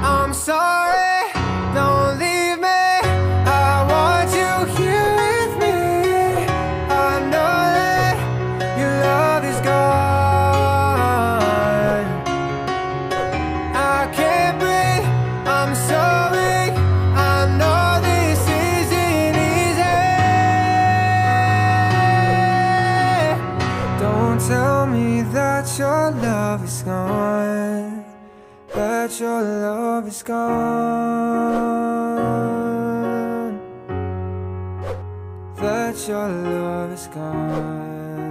I'm sorry, don't leave me. I want you here with me. I know that your love is gone. I can't breathe, I'm so weak. I know this isn't easy. Don't tell me that your love is gone. That your love is gone. That your love is gone.